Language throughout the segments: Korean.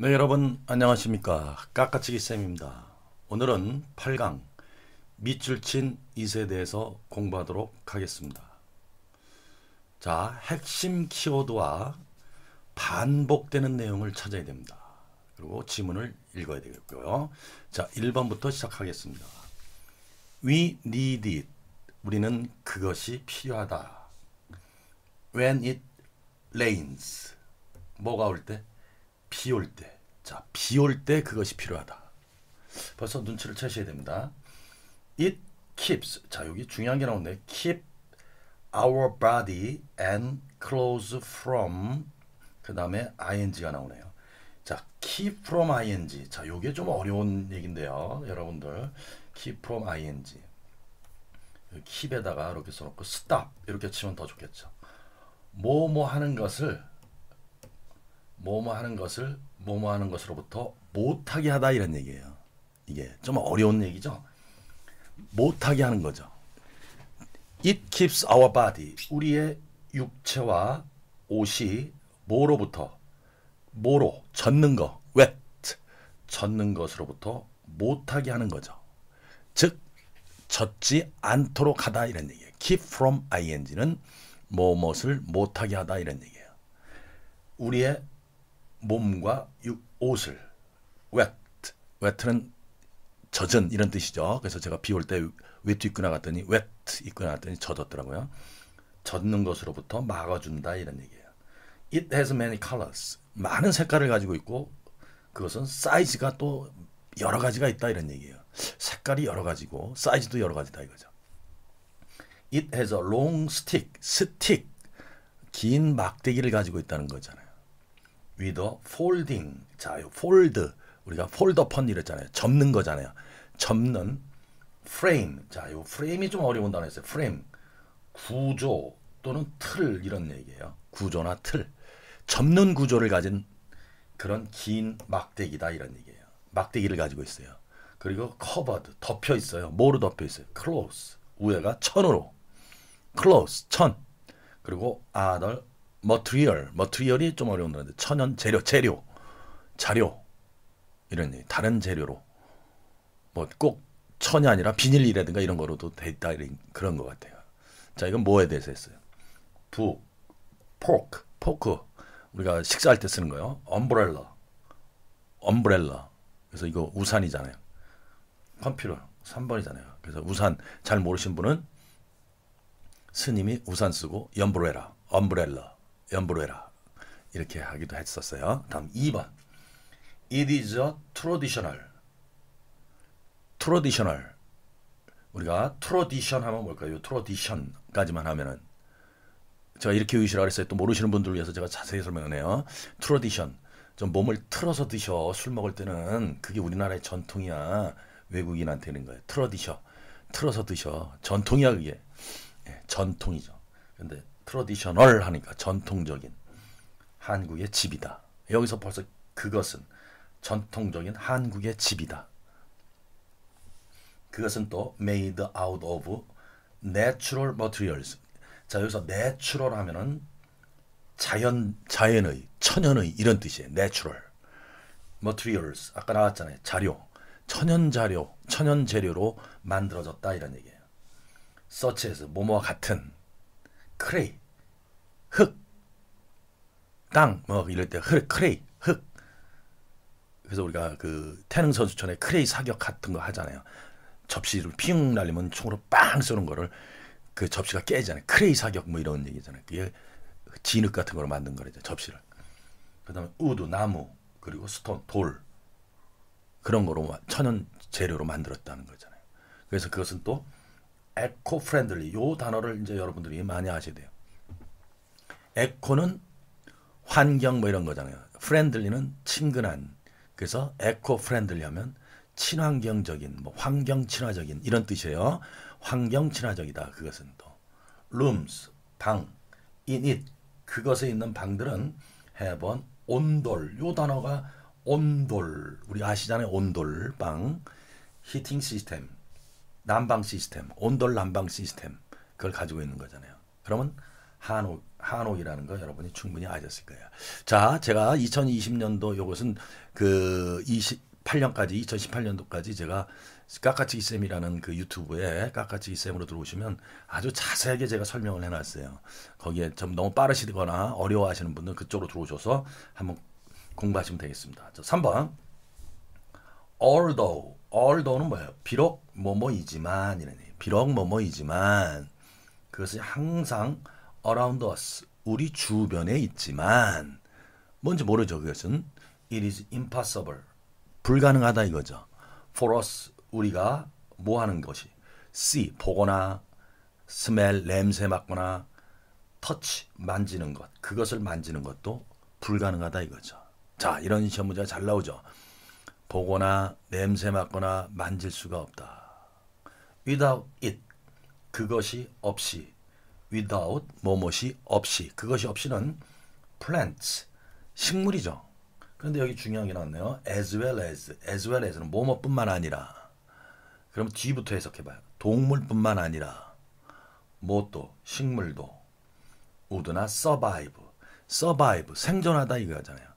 네, 여러분 안녕하십니까? 깎아치기 쌤입니다. 오늘은 8강 밑줄 친 2세대에서 공부하도록 하겠습니다. 자, 핵심 키워드와 반복되는 내용을 찾아야 됩니다. 그리고 지문을 읽어야 되겠고요. 자, 1번부터 시작하겠습니다. We need it. 우리는 그것이 필요하다. When it rains. 뭐가 올 때? 비 올 때. 자, 비 올 때 그것이 필요하다. 벌써 눈치를 채셔야 됩니다. It keeps. 자, 여기 중요한 게 나오네. Keep our body and clothes from 그 다음에 ing가 나오네요. 자, keep from ing. 자, 요게 좀 어려운 얘긴데요. 여러분들. keep from ing. keep에다가 이렇게 써놓고 stop 이렇게 치면 더 좋겠죠. 뭐뭐 하는 것을 뭐뭐 하는 것을 뭐뭐 하는 것으로부터 못하게 하다 이런 얘기예요. 이게 좀 어려운 얘기죠. 못하게 하는 거죠. It keeps our body. 우리의 육체와 옷이 뭐로부터 뭐로 젖는 거 wet 젖는 것으로부터 못하게 하는 거죠. 즉 젖지 않도록 하다 이런 얘기예요. keep from ing는 뭐뭇을 못하게 하다 이런 얘기예요. 우리의 몸과 옷을 wet, wet는 젖은 이런 뜻이죠. 그래서 제가 비 올때 wet 입고 나갔더니 wet 입고 나갔더니 젖었더라고요. 젖는 것으로부터 막아준다 이런 얘기예요. It has many colors. 많은 색깔을 가지고 있고 그것은 사이즈가 또 여러 가지가 있다 이런 얘기예요. 색깔이 여러 가지고 사이즈도 여러 가지다 이거죠. It has a long stick. stick. 긴 막대기를 가지고 있다는 거잖아요. With a folding. 자, fold. 우리가 fold upon 이랬잖아요. 접는 거잖아요. 접는 frame. 자, 요 frame이 좀 어려운 단어였어요. frame. 구조 또는 틀 이런 얘기예요. 구조나 틀. 접는 구조를 가진 그런 긴 막대기다 이런 얘기예요. 막대기를 가지고 있어요. 그리고 covered 덮여 있어요. 뭐로 덮여 있어요? close 위에가 천으로 close 천 그리고 other material material이 좀 어려운 단어인데 천연 재료 재료 자료 이런 얘기 다른 재료로 뭐 꼭 천이 아니라 비닐이라든가 이런 거로도 돼 있다 그런 것 같아요. 자 이건 뭐에 대해서 했어요? 북, 포크, 포크 우리가 식사할 때 쓰는 거요. 엄브렐라, 엄브렐라. 그래서 이거 우산이잖아요. 컴퓨터 3번이잖아요. 그래서 우산 잘 모르신 분은 스님이 우산 쓰고 염브레라, 엄브렐라, 염브레라 이렇게 하기도 했었어요. 다음 2번. It is a traditional. traditional. 우리가 tradition 하면 뭘까요? tradition까지만 하면은 제가 이렇게 외우시라 그랬어요. 또 모르시는 분들 위해서 제가 자세히 설명하네요. tradition. 좀 몸을 틀어서 드셔. 술 먹을 때는 그게 우리나라의 전통이야. 외국인한테는 거예요. 트러디셔. 틀어서 드셔. 전통이야 그게. 예, 전통이죠. 근데 traditional 하니까 전통적인 한국의 집이다. 여기서 벌써 그것은 전통적인 한국의 집이다. 그것은 또 made out of natural materials. 자 여기서 natural 하면은 자연 자연의 천연의 이런 뜻이에요. natural materials 아까 나왔잖아요. 자료 천연 자료 천연 재료로 만들어졌다 이런 얘기예요. such as 뭐뭐와 같은 clay 흙땅 뭐 이럴 때 흙, clay 흙 그래서 우리가 그 태릉 선수촌에 클레이 사격 같은 거 하잖아요. 접시를 핑 날리면 총으로 빵 쏘는 거를 그 접시가 깨지잖아요. 클레이 사격 뭐 이런 얘기잖아요. 그게 진흙 같은 거로 만든 거죠. 접시를. 그다음에 wood 나무 그리고 stone 돌 그런 거로 천연 재료로 만들었다는 거잖아요. 그래서 그것은 또 eco-friendly 요 단어를 이제 여러분들이 많이 아셔야 돼요. eco는 환경 뭐 이런 거잖아요. friendly는 친근한. 그래서 eco-friendly 하면 친환경적인, 뭐 환경 친화적인 이런 뜻이에요. 환경 친화적이다. 그것은 또 rooms 방, in it 그것에 있는 방들은 an 온돌. 요 단어가 온돌. 우리 아시잖아요. 온돌 방, 히팅 시스템, 난방 시스템, 온돌 난방 시스템 그걸 가지고 있는 거잖아요. 그러면 한옥 한옥이라는 거 여러분이 충분히 아셨을 거예요. 자, 제가 2020년도 요것은 그 28년까지 2018년도까지 제가 까까치기 쌤이라는 그 유튜브에 까까치기 쌤으로 들어오시면 아주 자세하게 제가 설명을 해놨어요. 거기에 좀 너무 빠르시거나 어려워하시는 분들 그쪽으로 들어오셔서 한번 공부하시면 되겠습니다. 자, 3번 although although는 뭐예요? 비록 뭐뭐이지만 이런 얘기. 비록 뭐뭐이지만 그것이 항상 around us 우리 주변에 있지만 뭔지 모르죠. 그것은 it is impossible 불가능하다 이거죠. for us 우리가 뭐 하는 것이 see 보거나 smell 냄새 맡거나 touch 만지는 것 그것을 만지는 것도 불가능하다 이거죠. 자 이런 시험 문제가 잘 나오죠. 보거나 냄새 맡거나 만질 수가 없다. without it 그것이 없이 without 뭐뭇이 없이 그것이 없이는 plants 식물이죠. 그런데 여기 중요한 게 나왔네요. as well as as well as는 뭐뭐뿐만 아니라 그럼 뒤부터 해석해봐요. 동물뿐만 아니라 뭐또 식물도 우드나 survive survive 생존하다 이거잖아요.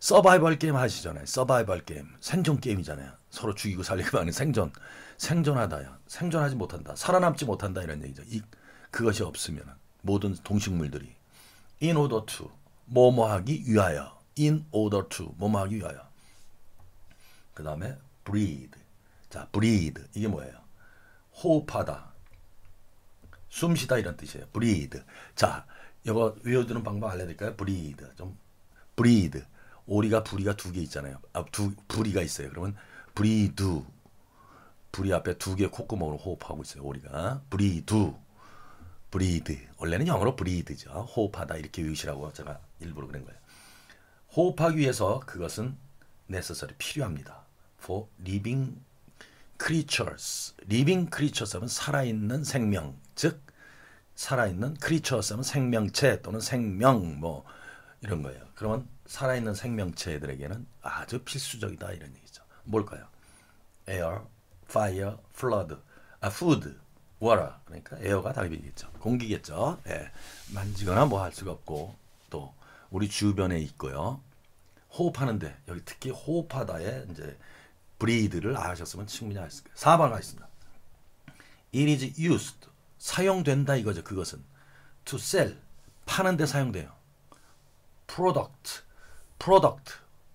서바이벌 게임 하시잖아요. 서바이벌 게임 생존 게임이잖아요. 서로 죽이고 살리고 하는 생존 생존하다야 생존하지 못한다 살아남지 못한다 이런 얘기죠. 이 그것이 없으면 모든 동식물들이 in order to 뭐뭐 하기 위하여 in order to 뭐뭐 하기 위하여 그 다음에 breathe 자 breathe 이게 뭐예요? 호흡하다 숨쉬다 이런 뜻이에요. breathe 자 이거 외워두는 방법 알려 드릴까요? breathe 좀 breathe 오리가 부리가 두 개 있잖아요. 아, 두 부리가 있어요. 그러면 breathe 부리 앞에 두 개 콧구멍으로 호흡하고 있어요. 오리가 breathe breathe 원래는 영어로 breathe죠. 호흡하다 이렇게 외우시라고 제가 일부러 그런 거예요. 호흡하기 위해서 그것은 necessary 필요합니다. for living creatures. living creatures 하면 살아있는 생명, 즉 살아있는 creatures 하면 생명체 또는 생명 뭐 이런 거예요. 그러면 살아있는 생명체들에게는 아주 필수적이다 이런 얘기죠. 뭘까요? air, fire, flood, 아, food, water. 그러니까 에어가 답이겠죠. 공기겠죠. 예. 만지거나 뭐 할 수가 없고 또 우리 주변에 있고요. 호흡하는데 여기 특히 호흡하다에 이제 breathe를 아셨으면 충분히 아실 거예요. 4번 가겠습니다. It is used 사용된다 이거죠. 그것은 to sell 파는 데 사용돼요. product product.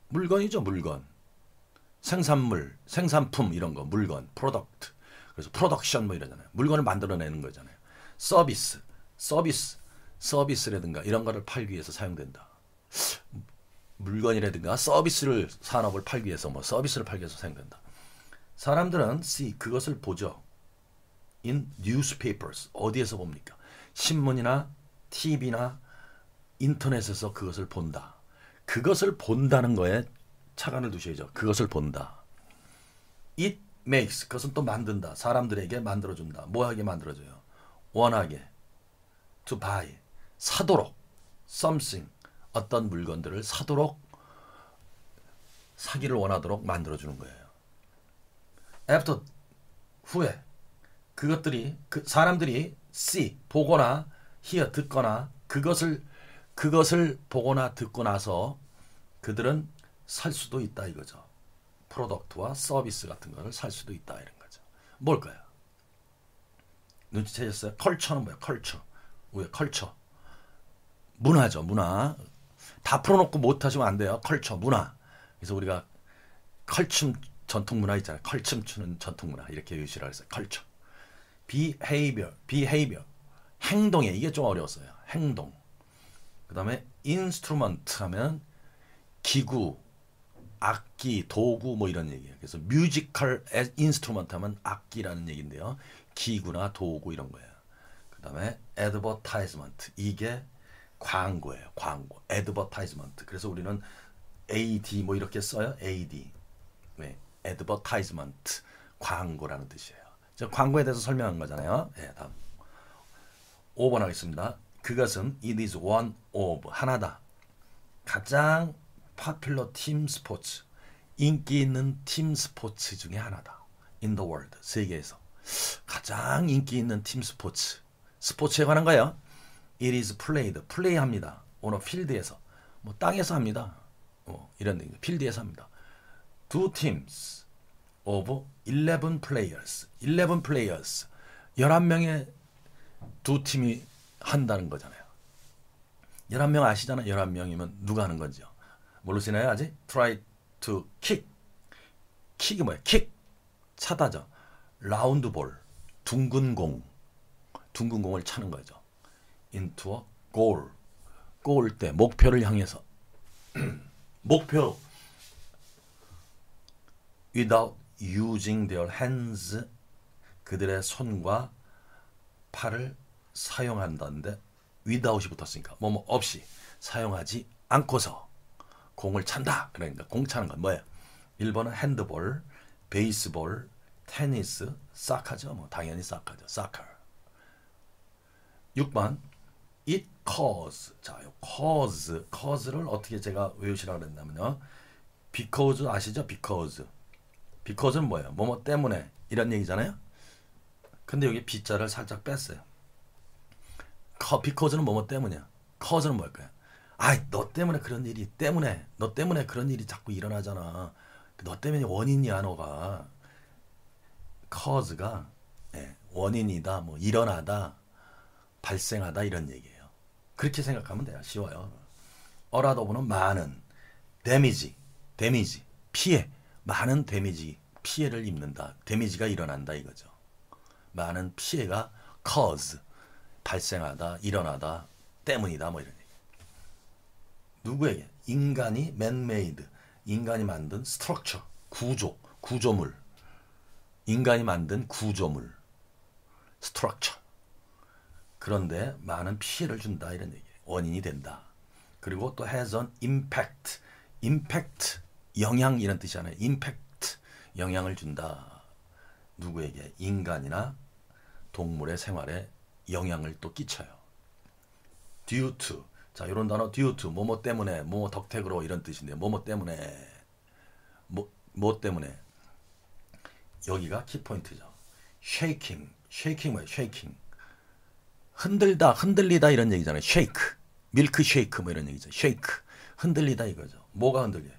물건이죠 물건. 생산물 생산품 이런 거 물건 product. 그래서 production 뭐 이러잖아요. 물건을 만들어내는 거잖아요. 서비스 서비스 서비스라든가 이런 거를 팔기 위해서 사용된다. 물건이라든가 서비스를 산업을 팔기 위해서 뭐 서비스를 팔기 위해서 사용된다. 사람들은 see 그것을 보죠. in newspapers 어디에서 봅니까? 신문이나 TV나 인터넷에서 그것을 본다 그것을 본다는 거에 차관을 두셔야죠. 그것을 본다. It makes 그것은 또 만든다. 사람들에게 만들어준다. 뭐하게 만들어줘요? 원하게 to buy 사도록 something 어떤 물건들을 사도록 사기를 원하도록 만들어주는 거예요. after 후에 그것들이 그 사람들이 see 보거나 hear 듣거나 그것을 그것을 보거나 듣고 나서 그들은 살 수도 있다 이거죠. product와 서비스 같은 거를 살 수도 있다 이런 거죠. 뭘까요? 눈치채셨어요? culture는 뭐야? culture. 왜 culture? 문화죠. 문화. 다 풀어놓고 못하시면 안 돼요. culture. 문화. 그래서 우리가 칼춤 전통 문화 있잖아요. 칼춤 추는 전통 문화 이렇게 외우시라 했어요. culture. behavior. behavior. 행동에 이게 좀 어려웠어요. 행동. 그 다음에 instrument 하면 기구, 악기, 도구 뭐 이런 얘기예요. 그래서 musical instrument 하면 악기라는 얘기인데요. 기구나 도구 이런 거예요. 그 다음에 advertisement 이게 광고예요. 광고. advertisement. 그래서 우리는 AD 뭐 이렇게 써요. AD. 왜? advertisement. 광고라는 뜻이에요. 저 광고에 대해서 설명한 거잖아요. 네, 다음. 5번 하겠습니다. 그것은 it is one of 하나다. 가장 popular 팀 스포츠 인기 있는 팀 스포츠 중에 하나다. in the world 세계에서 가장 인기 있는 팀 스포츠 스포츠에 관한 거요. It is played. 플레이합니다. 어느 필드에서. 뭐 땅에서 합니다. 어, 이런 데 필드에서 합니다. Two teams of 11 players. 11 players. 11명의 두 팀이 한다는 거잖아요. 11명 아시잖아요. 11명이면 누가 하는 건지요. 모르시나요? 아직? Try to kick. 킥이 뭐예요? 킥. 차다죠. 라운드 볼. 둥근 공. 둥근 공을 차는 거죠. into a goal. 골대 목표를 향해서 목표 without using their hands 그들의 손과 팔을 사용한다는데 without이 붙었으니까 뭐뭐 없이 사용하지 않고서 공을 찬다. 그러니까 공 차는 건 뭐예요? 1번은 핸드볼, 베이스볼, 테니스, 사카죠. 뭐 당연히 사카죠. 사카. 6번 it cause. 자, cause, cause를 어떻게 제가 외우시라 그랬냐면요. because 아시죠? because. because는 뭐예요? 뭐뭐 때문에 이런 얘기잖아요. 근데 여기 b자를 살짝 뺐어요. Because는 뭐뭐 때문이야. cause는 뭘까요? 아이, 너 때문에 그런 일이 때문에 너 때문에 그런 일이 자꾸 일어나잖아. 너 때문에 원인이야, 너가. cause가 예, 원인이다, 뭐 일어나다, 발생하다 이런 얘기예요. 그렇게 생각하면 돼요. 쉬워요. a lot of는 많은 damage, damage, 피해, 많은 damage, 피해를 입는다. damage가 일어난다 이거죠. 많은 피해가 cause, 발생하다, 일어나다, 때문이다 뭐 이런 얘기. 누구에게? 인간이 man-made, 인간이 만든 structure, 구조, 구조물. 인간이 만든 구조물, structure. 그런데 많은 피해를 준다 이런 얘기예요. 원인이 된다. 그리고 또 has an impact 영향 이런 뜻이잖아요. impact 영향을 준다. 누구에게? 인간이나 동물의 생활에 영향을 또 끼쳐요. due to 자 이런 단어 due to 뭐뭐 때문에 뭐 덕택으로 이런 뜻인데 뭐뭐 때문에 뭐, 뭐 때문에 여기가 키포인트죠. shaking shaking 뭐예요? shaking 흔들다, 흔들리다 이런 얘기잖아요. shake, 밀크 쉐이크 뭐 이런 얘기죠. shake, 흔들리다 이거죠. 뭐가 흔들려?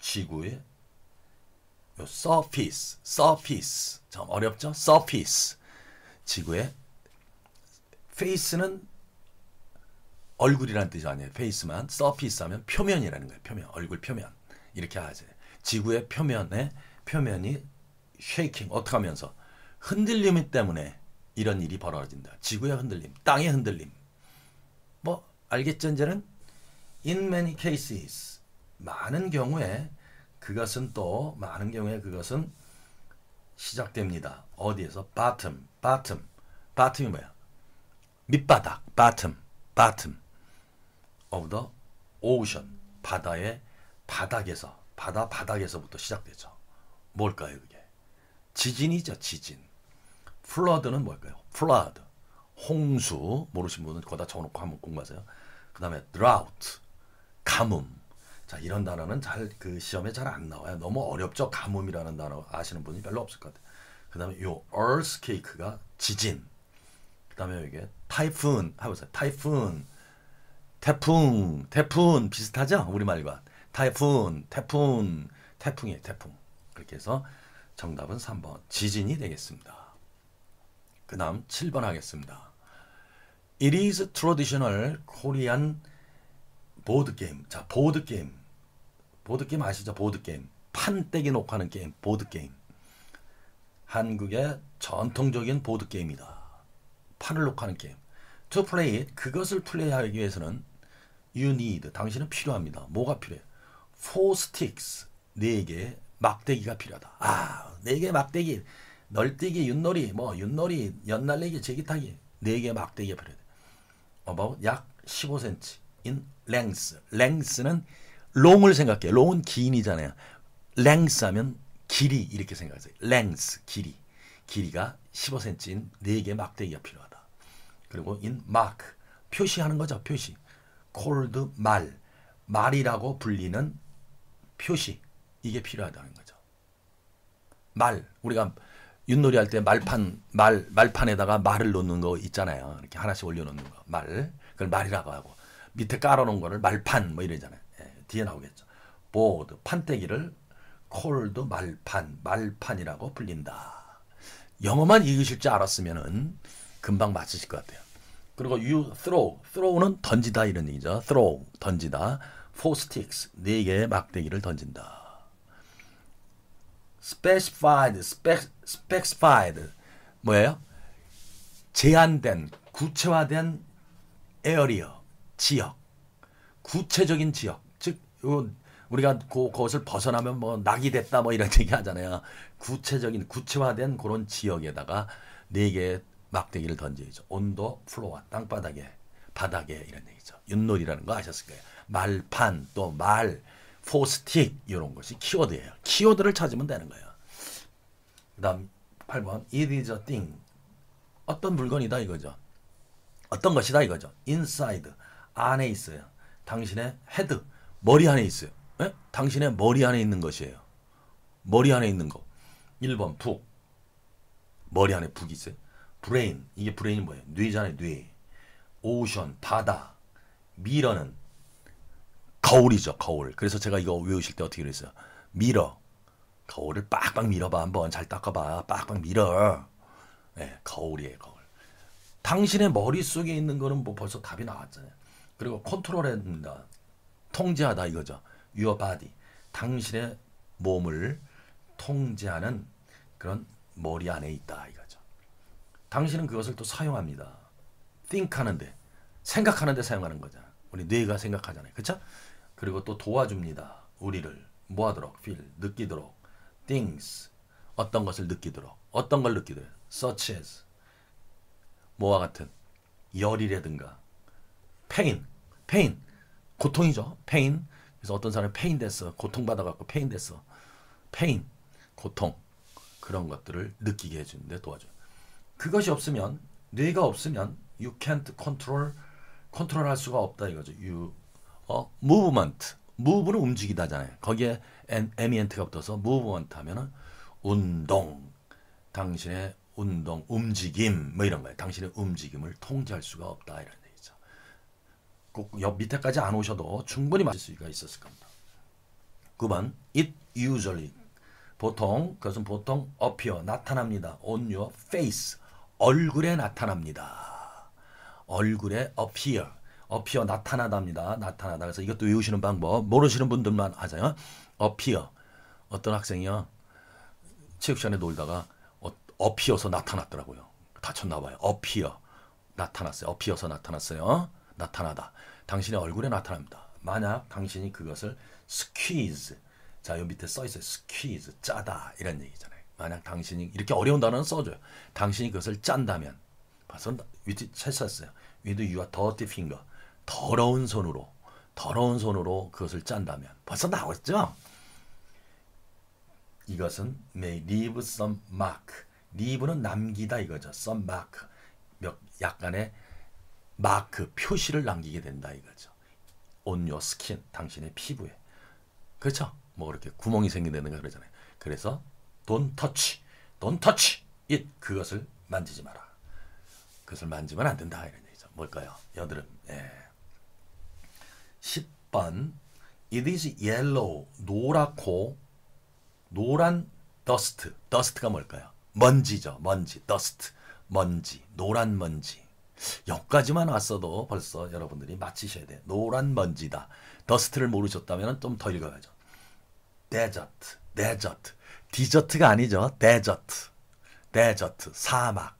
지구의 요 surface, surface 좀 어렵죠? surface 지구의 face는 얼굴이라는 뜻이 아니에요. face만 surface 하면 표면이라는 거예요. 표면, 얼굴 표면 이렇게 하죠. 지구의 표면에 표면이 shaking 어떻게 하면서 흔들림 때문에 이런 일이 벌어진다. 지구의 흔들림, 땅의 흔들림. 뭐 알겠죠 이제는? In many cases 많은 경우에 그것은 또 많은 경우에 그것은 시작됩니다. 어디에서? bottom, bottom, bottom이 뭐야? 밑바닥, bottom, bottom of the ocean 바다의 바닥에서 바다 바닥에서부터 시작되죠. 뭘까요 그게? 지진이죠 지진. flood는 뭘까요? flood 홍수 모르신 분은 거다 적어놓고 한번 공부하세요. 그 다음에 drought 가뭄 자 이런 단어는 잘 그 시험에 잘 안 나와요. 너무 어렵죠. 가뭄이라는 단어 아시는 분이 별로 없을 것 같아요. 그 다음에 요 earthquake가 지진 그 다음에 이게 타이푼 해보세요. 타이푼 태풍 태풍 비슷하죠? 우리말과 타이푼 태풍 태풍이에요. 태풍 그렇게 해서 정답은 3번 지진이 되겠습니다. 그 다음 7번 하겠습니다. It is traditional Korean game. 자, 보드 게임. 보드 게임 아시죠? 보드 게임. 판때기 놓고 하는 게임. 보드 게임. 한국의 전통적인 보드 게임이다. 판을 놓고 하는 게임. To play it, 그것을 플레이하기 위해서는 you need, 당신은 필요합니다. 뭐가 필요해? Four sticks, 네 개의 막대기가 필요하다. 아, 네 개의 막대기. 널뛰기, 윷놀이, 뭐 윷놀이, 연날리기, 제기차기 네 개 막대기가 필요해. about 약 15cm in length. length는 long을 생각해. long은 긴이잖아요. length 하면 길이 이렇게 생각하세요. length 길이. 길이가 15cm인 네개 막대기가 필요하다. 그리고 in mark 표시하는 거죠. 표시. cold 말 말이라고 불리는 표시 이게 필요하다는 거죠. 말 우리가 윷놀이 할 때 말판 말 말판에다가 말을 놓는 거 있잖아요. 이렇게 하나씩 올려놓는 거 말. 그걸 말이라고 하고 밑에 깔아놓은 거를 말판 뭐 이러잖아요. 예, 뒤에 나오겠죠. 보드 판때기를 콜드 말판 말판이라고 불린다. 영어만 읽으실 줄 알았으면은 금방 맞으실 것 같아요. 그리고 you throw, throw는 던지다 이런 얘기죠. throw 던지다. four sticks 네 개의 막대기를 던진다. specified, spec, specified 뭐예요? 제한된, 구체화된 area 지역, 구체적인 지역. 즉 우리가 그, 그것을 벗어나면 뭐 낙이 됐다 뭐 이런 얘기 하잖아요. 구체적인 구체화된 그런 지역에다가 네 개의 막대기를 던져야죠. 온도, floor, 땅바닥에, 바닥에 이런 얘기죠. 윷놀이라는 거 아셨을 거예요. 말판, 또 말, four stick 이런 것이 키워드예요. 키워드를 찾으면 되는 거예요. 그 다음 8번 It is a thing. 어떤 물건이다 이거죠. 어떤 것이다 이거죠. inside 안에 있어요. 당신의 head 머리 안에 있어요. 에? 예? 당신의 머리 안에 있는 것이에요. 머리 안에 있는 거. 1번 book 머리 안에 book이 있어요. brain 이게 brain이 뭐예요? 뇌잖아요 뇌. ocean 바다 mirror는 거울이죠 거울. 그래서 제가 이거 외우실 때 어떻게 그랬어요? 미러 거울을 빡빡 밀어봐 한번 잘 닦아봐 빡빡 밀어. 네, 거울이에요 거울. 당신의 머릿속에 있는 거는 뭐 벌써 답이 나왔잖아요. 그리고 컨트롤한다. 통제하다 이거죠. Your body. 당신의 몸을 통제하는 그런 머리 안에 있다 이거죠. 당신은 그것을 또 사용합니다. think 하는데 생각하는데 사용하는 거잖아. 우리 뇌가 생각하잖아요. 그렇죠? 그리고 또 도와줍니다. 우리를. 뭐 하도록? feel. 느끼도록. things. 어떤 것을 느끼도록. 어떤 걸 느끼도록. such as. 뭐와 같은. 열이라든가. pain. pain. 고통이죠. pain. 그래서 어떤 사람이 pain 됐어. 고통받아 갖고 pain 됐어. pain. 고통. 그런 것들을 느끼게 해 주는데 도와줘요. 그것이 없으면 뇌가 없으면 you can't control 컨트롤할 수가 없다 이거죠. you 어 movement move는 움직이다잖아요. 거기에 에미엔트가 붙어서 movement 하면은 운동 당신의 운동 움직임 뭐 이런 거예요. 당신의 움직임을 통제할 수가 없다 이런 얘기죠. 꼭 옆 밑에까지 안 오셔도 충분히 맞을 수가 있었을 겁니다. 9번 it usually 보통 그것은 보통 appear 나타납니다. on your face 얼굴에 나타납니다. 얼굴에 appear appear 나타나답니다. 나타나다. 그래서 이것도 외우시는 방법 모르시는 분들만 하자요. appear 어떤 학생이요 체육 시간에 놀다가 어, appear서 나타났더라고요. 다쳤나 봐요. appear 나타났어요. appear서 나타났어요. 나타나다. 당신의 얼굴에 나타납니다. 만약 당신이 그것을 squeeze 자, 요 밑에 써 있어요. squeeze, 짜다. 이런 얘기잖아요. 만약 당신이, 이렇게 어려운 단어는 써줘요. 당신이 그것을 짠다면, 벌써 위트 채었어요 with your dirty finger. 더러운 손으로, 더러운 손으로 그것을 짠다면. 벌써 나왔죠? 이것은 may leave some mark. leave는 남기다 이거죠. some mark. 몇, 약간의 마크, 표시를 남기게 된다 이거죠. on your skin. 당신의 피부에. 그렇죠? 뭐 그렇게 구멍이 생긴다든가 그러잖아요. 그래서 don't touch, don't touch it 그것을 만지지 마라. 그것을 만지면 안 된다 이런 얘기죠. 뭘까요? 여드름. 예. 10번 It is yellow 노랗고 노란 dust. dust가 뭘까요? 먼지죠. 먼지. dust. 먼지. 노란 먼지. 여기까지만 왔어도 벌써 여러분들이 맞히셔야 돼. 노란 먼지다. dust를 모르셨다면 좀 더 읽어야죠. desert, desert. dessert가 아니죠. desert. desert, 사막.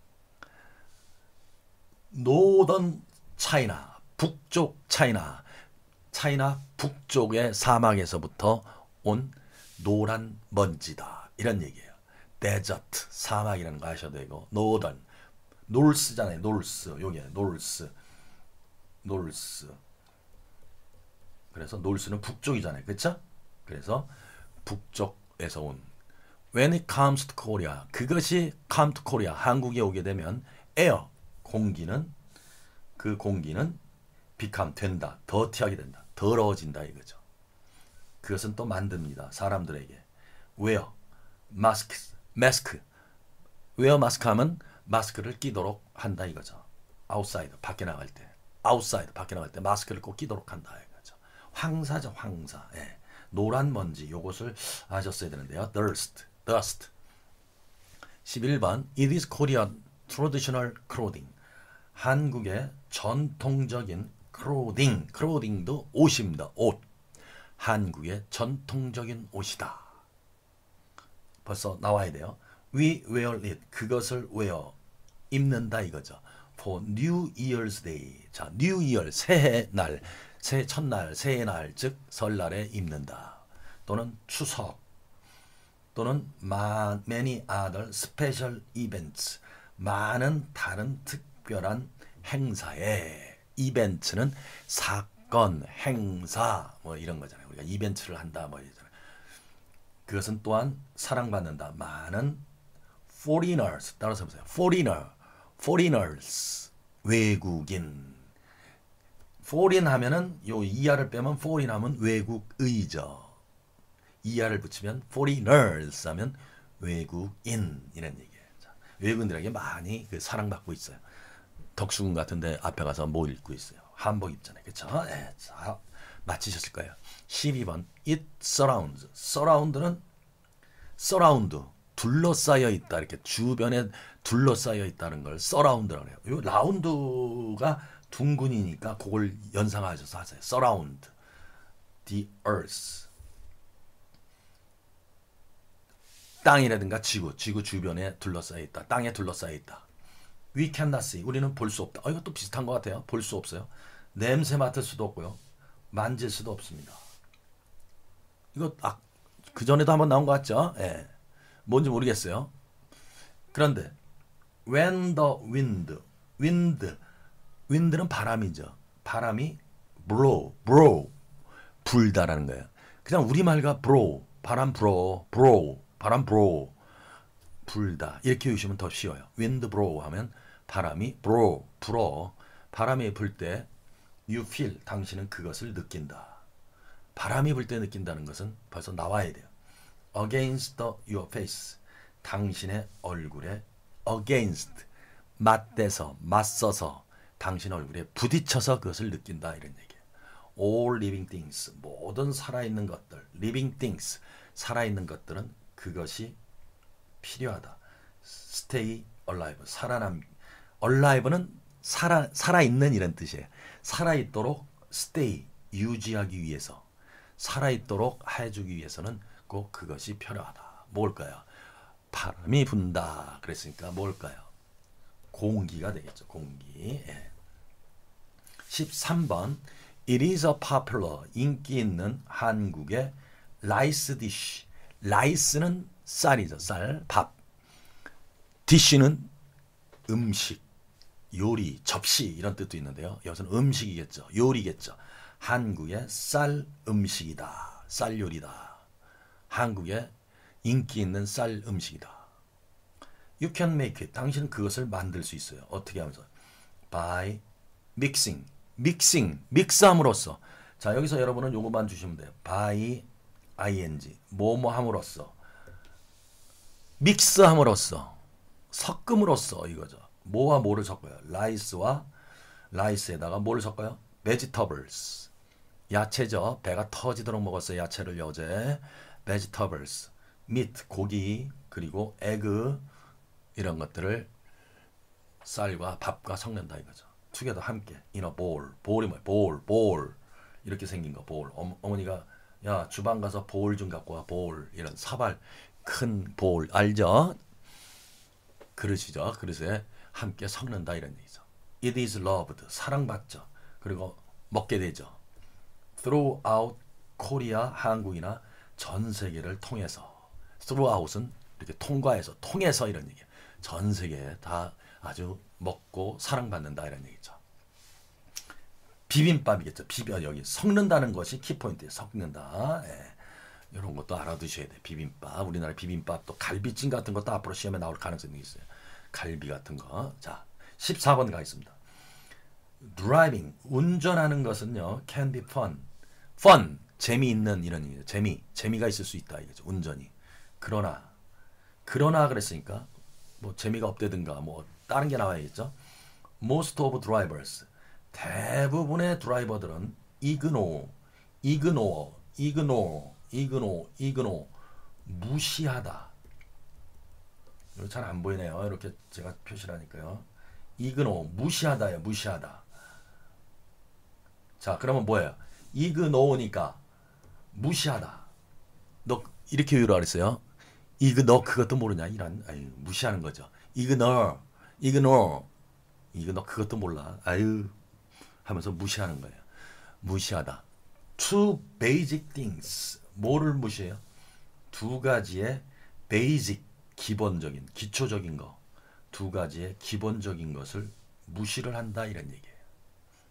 northern China, 북쪽 China, China 북쪽의 사막에서부터 온 노란 먼지다. 이런 얘기예요. desert, 사막이라는 거 아셔도 되고, northern, north잖아요. north. 여기 north. 놀스. 그래서 놀스는 북쪽이잖아요. 그렇죠? 그래서 북쪽에서 온 When it comes to Korea 그것이 come to Korea 한국에 오게 되면 air 공기는 그 공기는 become 된다 더티하게 된다 더러워진다 이거죠. 그것은 또 만듭니다 사람들에게 where mask mask 웨어 마스크 하면 마스크를 끼도록 한다 이거죠. outside 밖에 나갈 때. outside 밖에 나갈 때 마스크를 꼭 끼도록 한다 이거죠. 황사죠, 황사. 예. 노란 먼지 요것을 아셨어야 되는데요. dust, dust. 11번 It is Korean traditional clothing. 한국의 전통적인 clothing, clothing도 옷입니다. 옷. 한국의 전통적인 옷이다. 벌써 나와야 돼요. We wear it. 그것을 wear. 입는다 이거죠. For New Year's Day. 자, New Year 새해 날, 새해 첫날, 새해 날, 즉 설날에 입는다. 또는 추석. 또는 many other special events. 많은 다른 특별한 행사에 이벤트는 사건, 행사 뭐 이런 거잖아요. 우리가 이벤트를 한다 뭐 이러잖아요. 그것은 또한 사랑받는다. 많은 foreigners 따라서 보세요. foreigner, foreigners 외국인. foreign 하면은 요 이하를 빼면 foreign 하면 외국의죠. 이하를 붙이면 foreigners 하면 외국인 이런 얘기예요. 자, 외국인들에게 많이 그 사랑받고 있어요. 덕수궁 같은데 앞에 가서 뭐 읽고 있어요. 한복 입잖아요. 그렇죠? 네, 자, 맞히셨을 거예요. 12번 it surrounds. surround는 surround 둘러싸여 있다. 이렇게 주변에 둘러싸여 있다는 걸 surround라고 해요. 요 라운드가 둥근이니까 그걸 연상하셔서 하세요. surround the earth. 땅이라든가 지구, 지구 주변에 둘러싸여 있다. 땅에 둘러싸여 있다. We cannot see. 우리는 볼 수 없다. 어, 이것도 비슷한 것 같아요. 볼 수 없어요. 냄새 맡을 수도 없고요. 만질 수도 없습니다. 이거 아, 그 전에도 한번 나온 것 같죠? 예. 뭔지 모르겠어요. 그런데 when the wind, wind, wind는 바람이죠. 바람이 blow, blow, 불다라는 거예요. 그냥 우리말과 blow, 바람 불어, blow, 바람 불어, 불다 이렇게 외우시면 더 쉬워요. wind blow 하면 바람이 blow, 불어, 바람이 불 때 you feel, 당신은 그것을 느낀다. 바람이 불 때 느낀다는 것은 벌써 나와야 돼요. against the, your face. 당신의 얼굴에 against 맞대서 맞서서 당신 얼굴에 부딪혀서 그것을 느낀다 이런 얘기예요. All living things 모든 살아있는 것들 living things 살아있는 것들은 그것이 필요하다. Stay alive 살아남 alive는 살아 살아 있는 이런 뜻이에요. 살아 있도록 stay 유지하기 위해서 살아 있도록 해주기 위해서는 꼭 그것이 필요하다. 뭘까요? 바람이 분다. 그랬으니까 뭘까요? 공기가 되겠죠. 공기. 예. 13번 It is a popular 인기 있는 한국의 rice dish. rice는 쌀이죠. 쌀, 밥. dish는 음식, 요리, 접시 이런 뜻도 있는데요. 여기서는 음식이겠죠. 요리겠죠. 한국의 쌀 음식이다. 쌀 요리다. 한국의 인기 있는 쌀 음식이다. You can make it. 당신은 그것을 만들 수 있어요. 어떻게 하면서? By mixing. mixing. 믹스함으로써. 자, 여기서 여러분은 요거만 주시면 돼요. by ing. 뭐뭐 함으로써. 믹스함으로써. 섞음으로써 이거죠. 뭐와 뭐를 섞어요? 라이스와 라이스에다가 뭘 섞어요? vegetables. 야채죠. 배가 터지도록 먹었어요. 야채를 어제. vegetables. meat, 고기, 그리고 에그 이런 것들을 쌀과 밥과 섞는다 이거죠. 투게더 함께 in a bowl. 볼이 뭐야? 볼, 볼. 이렇게 생긴 거 볼. 어, 어머니가 야 주방 가서 볼좀 갖고 와. 볼 이런 사발 큰볼 알죠? 그릇이죠. 그릇에 함께 섞는다 이런 얘기죠. It is loved. 사랑받죠. 그리고 먹게 되죠. Throughout Korea 한국이나 전 세계를 통해서 throughout은 이렇게 통과해서 통해서 이런 얘기예요. 전 세계에 다 아주 먹고 사랑받는다 이런 얘기죠. 비빔밥이겠죠. 비벼 여기 섞는다는 것이 키포인트예요. 섞는다. 예. 이런 것도 알아두셔야 돼. 비빔밥. 우리나라 비빔밥도 갈비찜 같은 것도 앞으로 시험에 나올 가능성이 있어요. 갈비 같은 거. 자, 14번 가겠습니다. driving 운전하는 것은요. can be fun. fun 재미있는 이런 얘기죠. 재미 재미가 있을 수 있다 이거죠. 운전이. 그러나 그러나 그랬으니까 뭐 재미가 없대든가 뭐 다른 게 나와야겠죠. Most of drivers 대부분의 드라이버들은 이그노, 이그노, 이그노, 이그노, 이그노 무시하다. 잘 안 보이네요. 이렇게 제가 표시를 하니까요. 이그노 무시하다요. 무시하다. 자, 그러면 뭐예요? 이그노니까 무시하다. 너 이렇게 외우라 그랬어요. 이그 너 그것도 모르냐? 이런 아유 무시하는 거죠. 이그 너 이그노 이거 너 그것도 몰라. 아유 하면서 무시하는 거예요. 무시하다. Two basic things. 뭐를 무시해요? 두 가지의 basic 기본적인 기초적인 거. 두 가지의 기본적인 것을 무시를 한다 이런 얘기예요.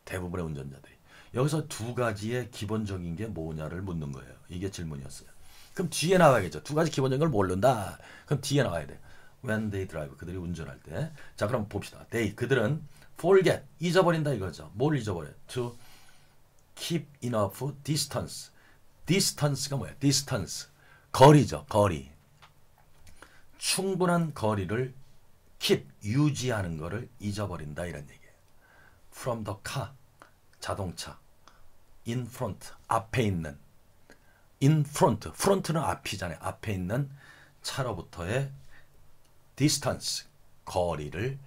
대부분의 운전자들이. 여기서 두 가지의 기본적인 게 뭐냐를 묻는 거예요. 이게 질문이었어요. 그럼 뒤에 나와야겠죠. 두 가지 기본적인 걸 모른다. 그럼 뒤에 나와야 돼. When they drive. 그들이 운전할 때. 자, 그럼 봅시다. They. 그들은 forget. 잊어버린다 이거죠. 뭘 잊어버려? To keep enough distance. distance가 뭐야? distance. 거리죠. 거리. 충분한 거리를 keep, 유지하는 거를 잊어버린다 이런 얘기예요. From the car. 자동차. in front. 앞에 있는 in front, front는 앞이잖아요. 앞에 있는 차로부터의 distance, 거리를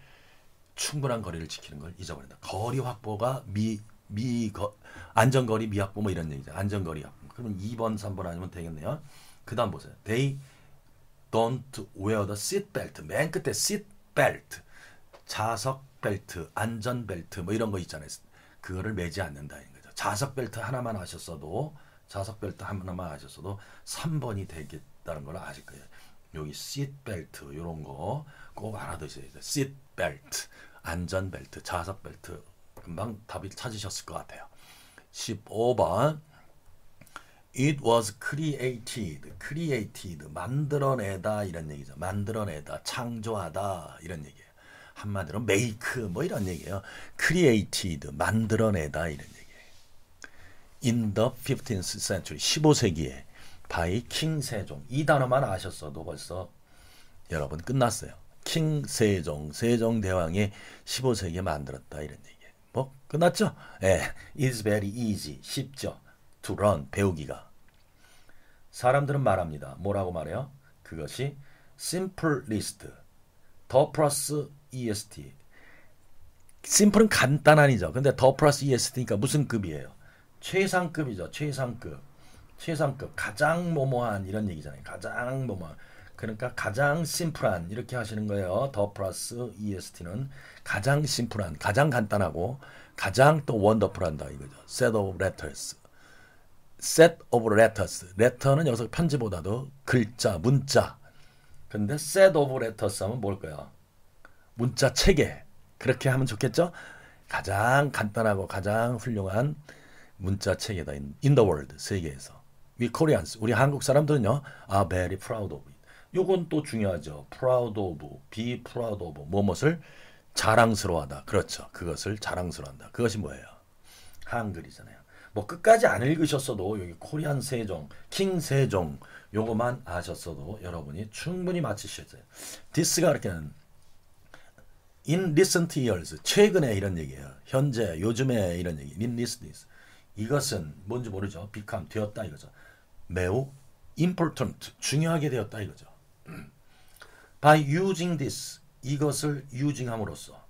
충분한 거리를 지키는 걸 잊어버린다. 거리 확보가 미, 미, 거, 안전거리 미확보 뭐 이런 얘기죠. 안전거리 확보. 그러면 2번, 3번 아니면 되겠네요. 그 다음 보세요. They don't wear the seat belt. 맨 끝에 seat belt. 좌석 벨트, 안전 벨트 뭐 이런 거 있잖아요. 그거를 매지 않는다는 거죠. 좌석 벨트 하나만 하셨어도 좌석 벨트 하나만 하셨어도 3번이 되겠다는 걸 아실 거예요. 여기 시트 벨트 이런 거 꼭 알아두셔야 돼요. 시트 벨트, 안전벨트, 좌석벨트 금방 답이 찾으셨을 것 같아요. 15번 It was created, created, 만들어내다 이런 얘기죠. 만들어내다, 창조하다 이런 얘기예요. 한마디로 make 뭐 이런 얘기예요. created, 만들어내다 이런 얘기. in the 15th century 15세기에 by king 세종 이 단어만 아셨어도 벌써 여러분 끝났어요. 킹 세종 세종 대왕이 15세기에 만들었다 이런 얘기. 뭐 끝났죠? 예, is very easy 쉽죠. to learn 배우기가. 사람들은 말합니다. 뭐라고 말해요? 그것이 simplest 더 플러스 est 심플은 간단한이죠. 근데 더 플러스 est니까 무슨 급이에요? 최상급이죠. 최상급. 최상급. 가장 모모한 이런 얘기잖아요. 가장 모모한. 그러니까 가장 심플한 이렇게 하시는 거예요. 더 플러스 EST는 가장 심플한, 가장 간단하고 가장 또 원더풀한다 이거죠. set of letters. set of letters. letter는 여기서 편지보다도 글자, 문자. 근데 set of letters 하면 뭘까요? 문자 체계. 그렇게 하면 좋겠죠? 가장 간단하고 가장 훌륭한 문자 체계다 in, the world 세계에서. We Koreans 우리 한국 사람들은요 are very proud of it. 요건 또 중요하죠. proud of, be proud of 무엇을 자랑스러워하다. 그렇죠. 그것을 자랑스러워한다. 그것이 뭐예요? 한글이잖아요. 뭐 끝까지 안 읽으셨어도 여기 코리안 세종, 킹 세종 요거만 아셨어도 여러분이 충분히 맞히셨어요. 디스가 이렇게는 in recent years 최근에 이런 얘기예요. 현재 요즘에 이런 얘기. in recent 이것은 뭔지 모르죠. become 되었다 이거죠. 매우 important 중요하게 되었다 이거죠. By using this 이것을 using함으로써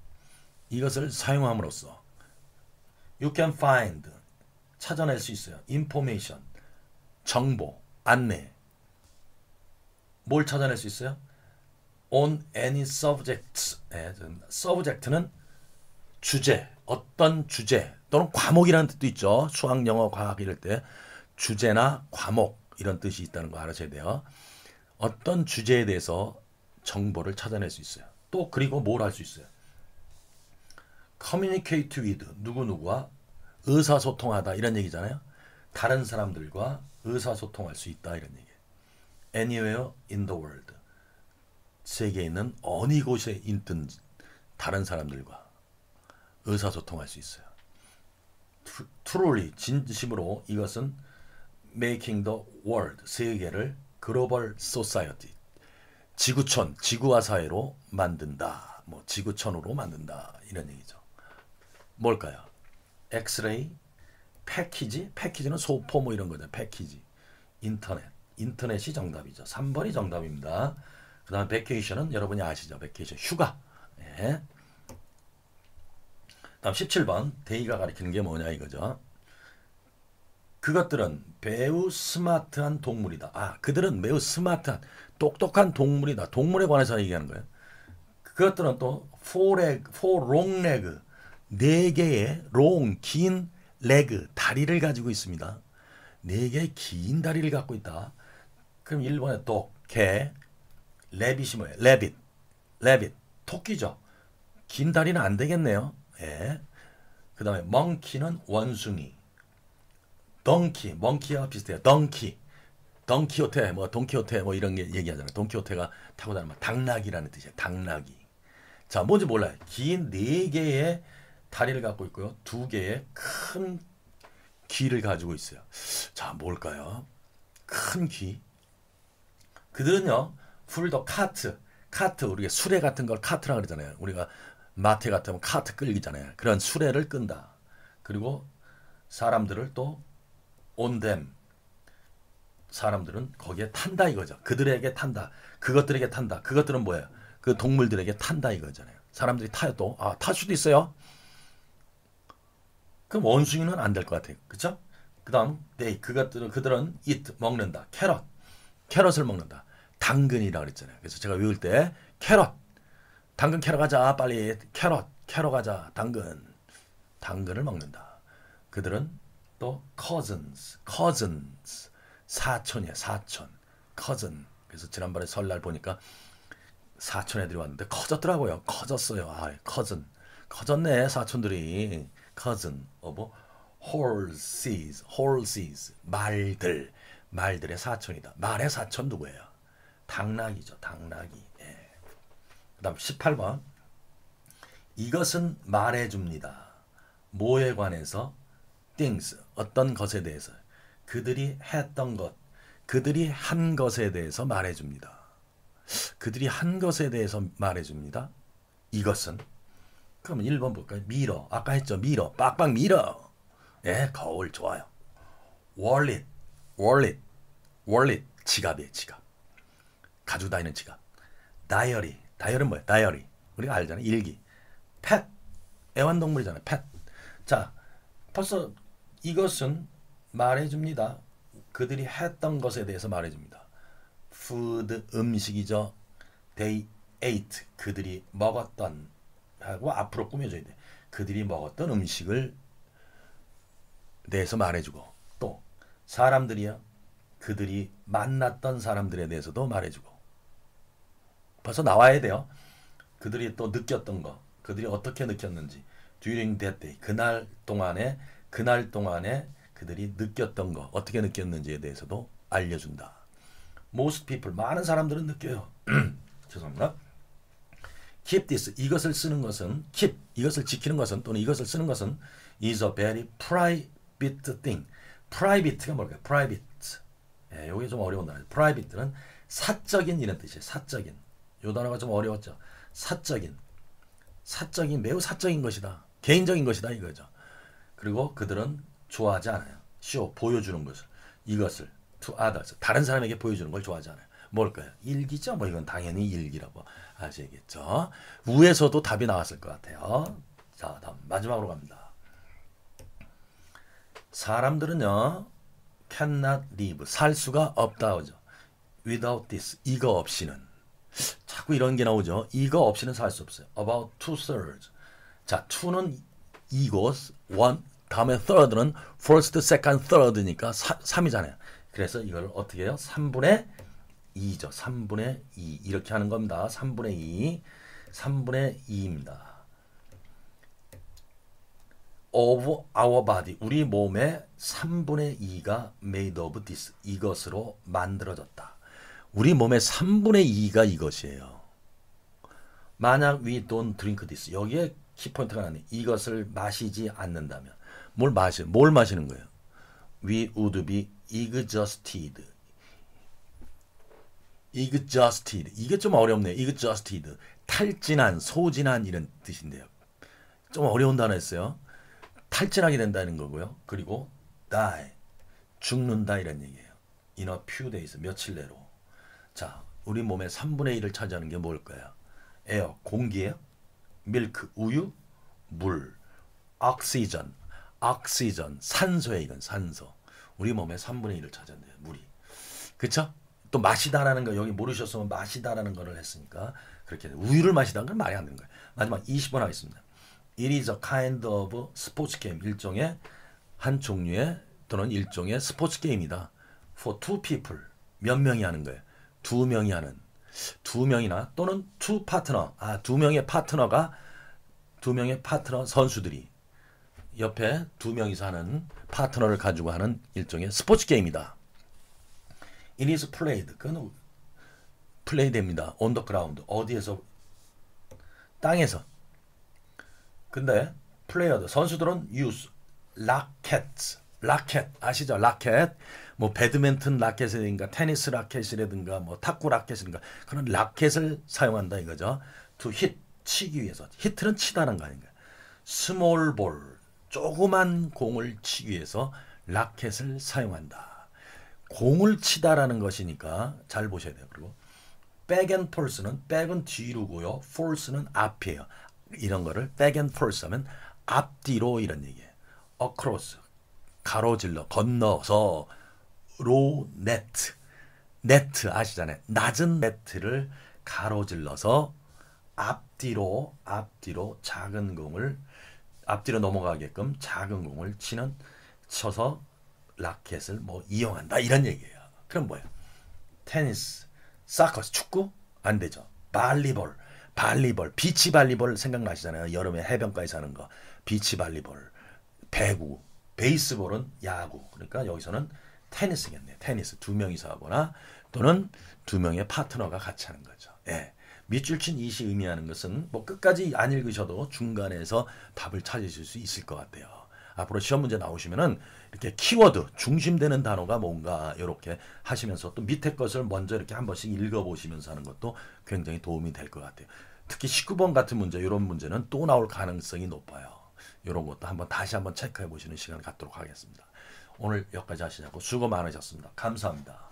이것을 사용함으로써 you can find 찾아낼 수 있어요. information 정보 안내 뭘 찾아낼 수 있어요? on any subject subject는 주제 어떤 주제 또는 과목이라는 뜻도 있죠. 수학, 영어, 과학 이럴 때 주제나 과목 이런 뜻이 있다는 거 알아셔야 돼요. 어떤 주제에 대해서 정보를 찾아낼 수 있어요. 또 그리고 뭘 할 수 있어요? communicate with 누구누구와 의사소통하다 이런 얘기잖아요. 다른 사람들과 의사소통할 수 있다 이런 얘기. Anywhere in the world. 세계에 있는 어느 곳에 있든 다른 사람들과 의사소통할 수 있어요. truly 진심으로 이것은 making the world 세계를 global society 지구촌, 지구화 사회로 만든다. 뭐 지구촌으로 만든다. 이런 얘기죠. 뭘까요? X-ray, package, package는 소포 뭐 이런 거죠. 패키지, 인터넷, 인터넷이 정답이죠. 3번이 정답입니다. 그 다음 vacation은 여러분이 아시죠? vacation, 휴가. 예. 다음 17번 they가 가리키는 게 뭐냐 이거죠. 그것들은 매우 smart한 동물이다. 아, 그들은 매우 smart한 똑똑한 동물이다. 동물에 관해서 얘기하는 거예요. 그것들은 또 four leg, four long leg 네 개의 long, 긴 레그, 다리를 가지고 있습니다. 네 개의 긴 다리를 갖고 있다. 그럼 일본의 또 개, 레빗이 뭐예요? 레빗, 레빗, 토끼죠. 긴 다리는 안 되겠네요. 예. 그 다음에 멍키는 원숭이, 덩키, 멍키와 비슷해요. 덩키, 덩키호테, 뭐 동키호테 뭐 이런 게 얘기하잖아요. 동키호테가 타고 다니면 당나귀라는 뜻이에요. 당나귀. 자, 뭔지 몰라요. 긴 네 개의 다리를 갖고 있고요. 두 개의 큰 귀를 가지고 있어요. 자, 뭘까요? 큰 귀. 그들은요, 풀더 카트, 카트, 우리가 수레 같은 걸 카트라 그러잖아요. 우리가 마트 같으면 카트 끌기잖아요. 그런 수레를 끈다. 그리고 사람들을 또 온댐, 사람들은 거기에 탄다 이거죠. 그들에게 탄다. 그것들에게 탄다. 그것들은 뭐예요? 그 동물들에게 탄다 이거잖아요. 사람들이 타요 또. 아, 탈 수도 있어요. 그럼 원숭이는 안 될 것 같아요. 그쵸? 그 다음, 네, 그것들은, 그들은 eat, 먹는다. carrot. carrot을 먹는다. 당근이라 그랬잖아요. 그래서 제가 외울 때, carrot. 당근 캐러 가자. 빨리. carrot. 캐러 가자. 당근. 당근을 먹는다. 그들은 또 cousins. cousins. 사촌이야, 사촌. cousin. 그래서 지난번에 설날 보니까 사촌 애들이 왔는데 커졌더라고요. 커졌어요. 아, cousin. 커졌네, 사촌들이. cousin of horses, horses, 말들, 말들의 사촌이다. 말의 사촌 누구예요? 당나귀죠, 당나귀. 예. 그 다음 18번. 이것은 말해줍니다. 뭐에 관해서? things, 어떤 것에 대해서. 그들이 했던 것, 그들이 한 것에 대해서 말해 줍니다. 그들이 한 것에 대해서 말해 줍니다. 이것은 그럼 1번 볼까요? mirror. 아까 했죠. mirror. 빡빡 미러. 예, 거울 좋아요. wallet. wallet. wallet. 지갑이에요, 지갑. 가지고 다니는 지갑. diary. diary는 뭐예요? diary. 우리가 알잖아요. 일기. 펫. 애완동물이잖아요. 펫. 자, 벌써 이것은 말해줍니다. 그들이 했던 것에 대해서 말해줍니다. food, 음식이죠. They ate. 그들이 먹었던 하고 앞으로 꾸며져야 돼. 그들이 먹었던 음식을 대해서 말해주고 또 사람들이야 그들이 만났던 사람들에 대해서도 말해주고 벌써 나와야 돼요. 그들이 또 느꼈던 거, 그들이 어떻게 느꼈는지 during that day 그날 동안에 그날 동안에 그들이 느꼈던 거 어떻게 느꼈는지에 대해서도 알려준다. Most people 많은 사람들은 느껴요. 죄송합니다. keep this 이것을 쓰는 것은 keep 이것을 지키는 것은 또는 이것을 쓰는 것은 is a very private thing. private가 뭘까요? private. 예, 요게 좀 어려운 단어. private는 사적인 이런 뜻이에요. 사적인. 요 단어가 좀 어려웠죠. 사적인. 사적인 매우 사적인 것이다. 개인적인 것이다 이거죠. 그리고 그들은 좋아하지 않아요. 쇼 보여주는 것을 이것을 to others 다른 사람에게 보여주는 걸 좋아하지 않아요. 뭘까요? 일기죠. 뭐 이건 당연히 일기라고 아시겠죠? 위에서도 답이 나왔을 것 같아요. 자, 다음 마지막으로 갑니다. 사람들은요, cannot live, 살 수가 없다 죠 without this, 이거 없이는. 자꾸 이런 게 나오죠. 이거 없이는 살 수 없어요. about two thirds. 자, two는 이고, one, 다음에 third는 first, second, third니까 3이잖아요. 그래서 이걸 어떻게 해요? 3분의 2죠. 3분의 2. 이렇게 하는 겁니다. 3분의 2. 3분의 2입니다. of our body. 우리 몸의 3분의 2가 made of this. 이것으로 만들어졌다. 우리 몸의 3분의 2가 이것이에요. 만약 we don't drink this. 여기에 키포인트가 나네. 이것을 마시지 않는다면. 뭘 마시, 뭘 마시는 거예요? We would be exhausted. exhausted. 이게 좀 어렵네요. exhausted. 탈진한, 소진한 이런 뜻인데요. 좀 어려운 단어였어요. 탈진하게 된다는 거고요. 그리고 die. 죽는다 이런 얘기예요. in a few days. 며칠 내로. 자, 우리 몸의 3분의 1을 차지하는 게 뭘까요? 에어, 공기예요. 밀크, 우유, 물, 옥시전, 옥시전, 산소에 이건 산소. 우리 몸의 3분의 1을 차지한대요. 물이. 그쵸? 또 마시다라는 거 여기 모르셨으면 마시다라는 거를 했으니까 그렇게 우유를 마시다는 건 말이 안 되는 거예요. 마지막 20번 하겠습니다. It is a kind of sports game. 일종의 한 종류의 또는 일종의 스포츠 게임이다. For two people. 몇 명이 하는 거예요. 두 명이 하는. 두 명이나 또는 two partner. 아, 두 명의 파트너가 두 명의 파트너 선수들이 옆에 두 명이서 하는 파트너를 가지고 하는 일종의 스포츠 게임이다. It is played. 그건 플레이 됩니다. on the ground. 어디에서? 땅에서. 근데 player들 선수들은 use rackets. 라켓 아시죠? 라켓. 뭐 배드민턴 라켓이라든가 테니스 라켓이라든가 뭐 탁구 라켓이라든가 그런 라켓을 사용한다 이거죠. hit 치기 위해서. hit는 치다는 거 아닌가요? small ball 조그만 공을 치기 위해서 라켓을 사용한다. 공을 치다라는 것이니까 잘 보셔야 돼요. 그리고 back and forth는 back은 뒤로고요. forth는 앞이에요. 이런 거를 back and forth 하면 앞뒤로 이런 얘기예요. across 가로질러 건너서 low net 네트 아시잖아요. 낮은 네트를 가로질러서 앞뒤로 앞뒤로 작은 공을 앞뒤로 넘어가게끔 작은 공을 치는 쳐서 라켓을 뭐 이용한다 이런 얘기예요. 그럼 뭐예요? 테니스, soccer, 축구 안 되죠. volleyball, volleyball, beach volleyball 생각나시잖아요. 여름에 해변가에 하는 거. beach volleyball, 배구, baseball은 야구. 그러니까 여기서는 테니스겠네요. 테니스 두 명이서 하거나 또는 두 명의 파트너가 같이 하는 거죠. 예. 밑줄 친 이시 의미하는 것은 뭐 끝까지 안 읽으셔도 중간에서 답을 찾으실 수 있을 것 같아요. 앞으로 시험 문제 나오시면은 이렇게 키워드 중심되는 단어가 뭔가 이렇게 하시면서 또 밑에 것을 먼저 이렇게 한 번씩 읽어보시면서 하는 것도 굉장히 도움이 될 것 같아요. 특히 19번 같은 문제 이런 문제는 또 나올 가능성이 높아요. 이런 것도 한번 다시 한번 체크해 보시는 시간을 갖도록 하겠습니다. 오늘 여기까지 하시자고 수고 많으셨습니다. 감사합니다.